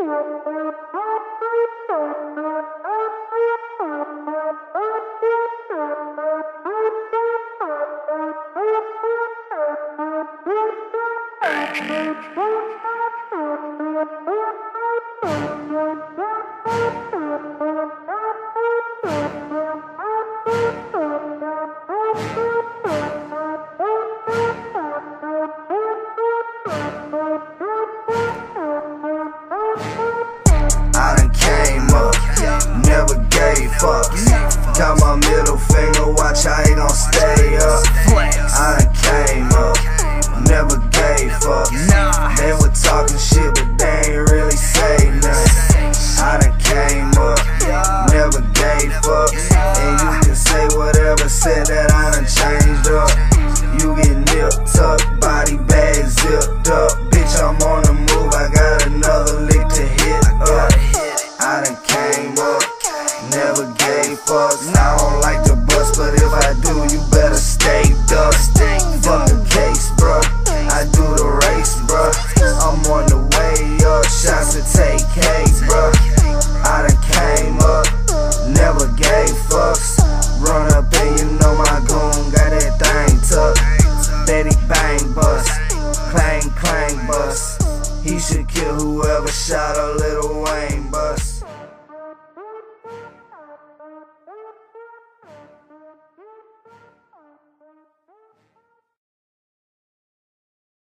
I Got my middle finger, watch I ain't gon' stop. fuck. I don't like the bus, but if I do, you better stay dust. Fuck the case, bruh. I do the race, bruh. I'm on the way up, shots to take case, bruh. I done came up, never gave fucks. Run up and you know my goon got that thing tucked. Steady bang bust, clang clang bust. He should kill whoever shot a little Wayne bust.